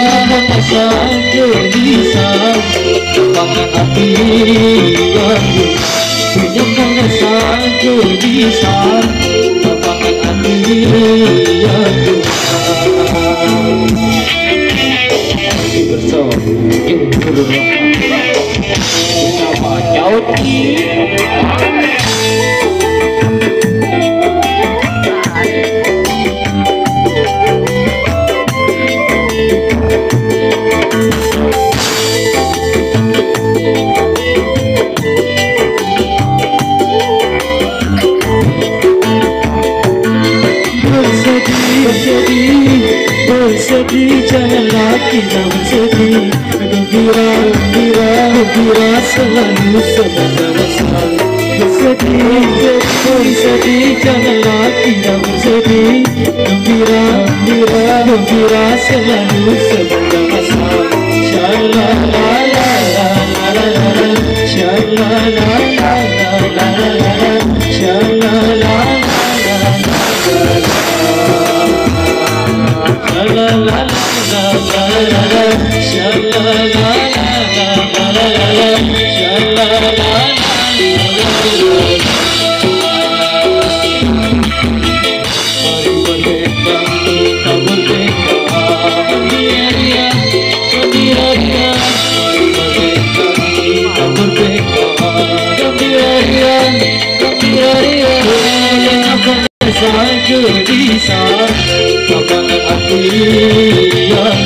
Baru ria gelisah Terbangkan hati yang Dengan rasa gelisah hati janganlah kita bersedih gembira gembira gembira selalu semoga rasa bersedih bersedih janganlah kita bersedih gembira gembira gembira selalu semoga rasa shalala la la la la la la shalala la la la la Sanju bisa Bapak aku yang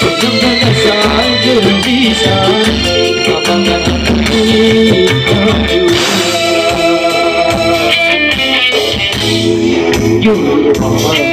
Jangan sanju bisa Bapak aku yang Yo, yo, yo, yo,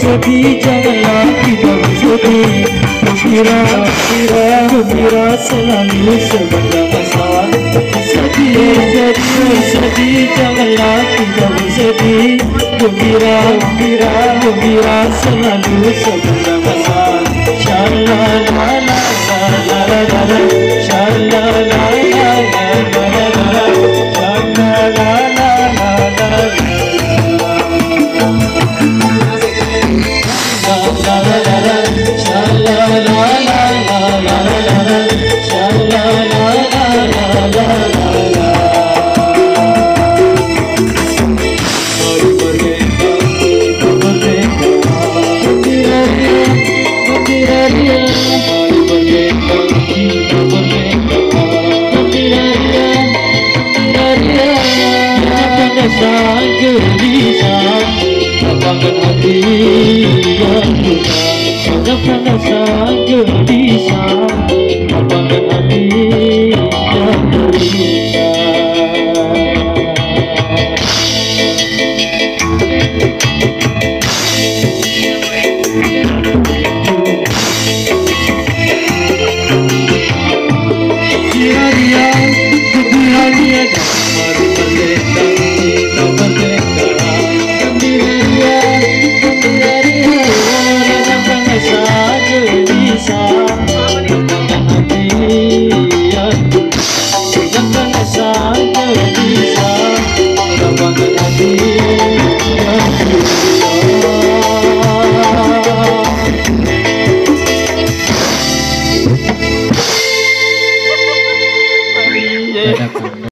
सभी जगला की सभी मेरा मेरा मेरा सलामी सबला सान सभी सभी सभी जगला की सभी मेरा मेरा मेरा सलामी सब gelisah. Lapangkan hati yang buta Jangan rasa gelisah